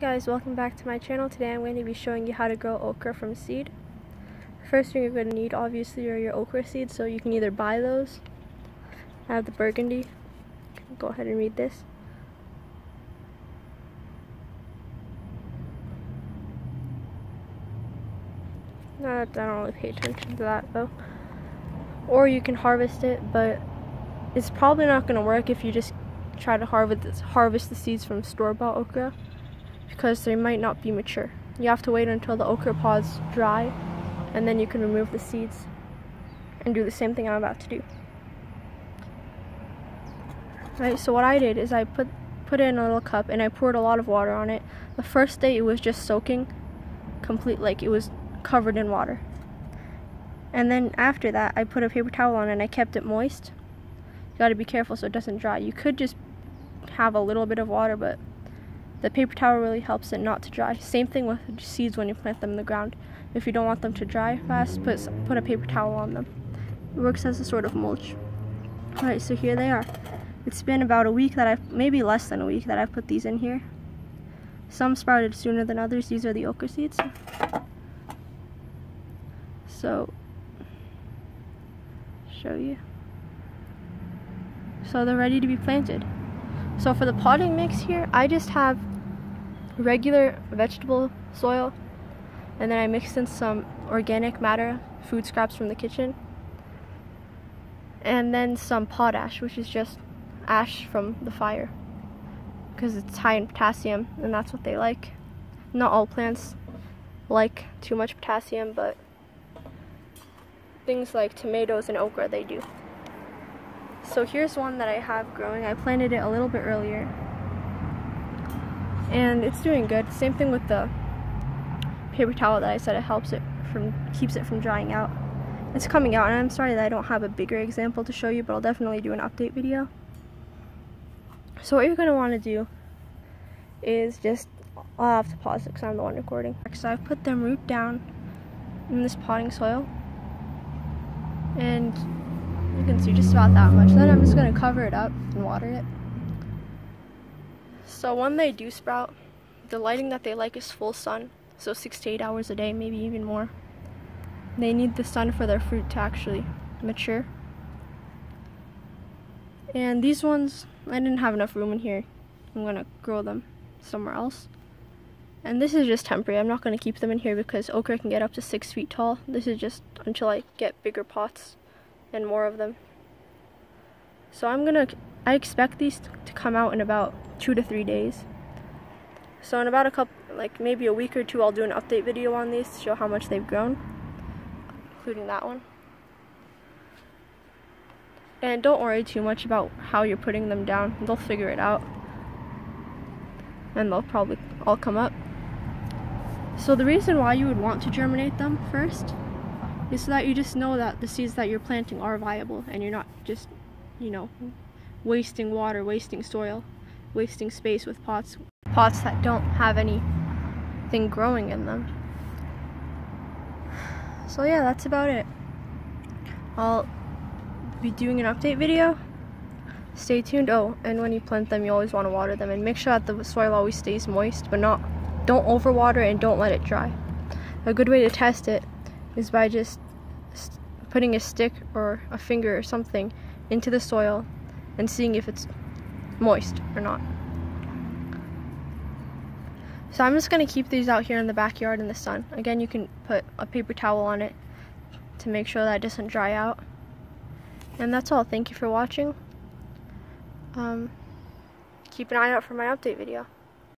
guys welcome back to my channel. Today I'm going to be showing you how to grow okra from seed. First thing you're going to need obviously are your okra seeds so you can either buy those. I have the burgundy. Go ahead and read this. I don't really pay attention to that though. Or you can harvest it but it's probably not going to work if you just try to harvest harvest the seeds from store-bought okra because they might not be mature. You have to wait until the okra pods dry and then you can remove the seeds and do the same thing I'm about to do. Right, so what I did is I put put it in a little cup and I poured a lot of water on it. The first day it was just soaking complete like it was covered in water. And then after that I put a paper towel on and I kept it moist. You gotta be careful so it doesn't dry. You could just have a little bit of water but the paper towel really helps it not to dry. Same thing with seeds when you plant them in the ground. If you don't want them to dry fast, put, put a paper towel on them. It works as a sort of mulch. Alright, so here they are. It's been about a week that I've, maybe less than a week that I've put these in here. Some sprouted sooner than others. These are the okra seeds. So, show you. So they're ready to be planted. So for the potting mix here, I just have regular vegetable soil and then I mixed in some organic matter, food scraps from the kitchen, and then some potash, which is just ash from the fire because it's high in potassium and that's what they like. Not all plants like too much potassium, but things like tomatoes and okra they do. So here's one that I have growing. I planted it a little bit earlier and it's doing good. Same thing with the paper towel that I said it helps it from keeps it from drying out. It's coming out and I'm sorry that I don't have a bigger example to show you but I'll definitely do an update video. So what you're going to want to do is just I'll have to pause it because I'm the one recording. So I've put them root down in this potting soil and you can see just about that much. Then I'm just going to cover it up and water it. So when they do sprout, the lighting that they like is full sun, so six to eight hours a day, maybe even more. They need the sun for their fruit to actually mature. And these ones, I didn't have enough room in here. I'm gonna grow them somewhere else. And this is just temporary. I'm not gonna keep them in here because okra can get up to six feet tall. This is just until I get bigger pots and more of them. So I'm gonna, I expect these to come out in about two to three days. So in about a couple, like maybe a week or two, I'll do an update video on these to show how much they've grown, including that one. And don't worry too much about how you're putting them down. They'll figure it out. And they'll probably all come up. So the reason why you would want to germinate them first is so that you just know that the seeds that you're planting are viable and you're not just, you know, wasting water, wasting soil wasting space with pots pots that don't have anything growing in them. So yeah, that's about it. I'll be doing an update video. Stay tuned. Oh, and when you plant them, you always want to water them and make sure that the soil always stays moist, but not don't overwater and don't let it dry. A good way to test it is by just putting a stick or a finger or something into the soil and seeing if it's moist or not. So I'm just going to keep these out here in the backyard in the sun. Again, you can put a paper towel on it to make sure that it doesn't dry out. And that's all. Thank you for watching. Um, keep an eye out for my update video.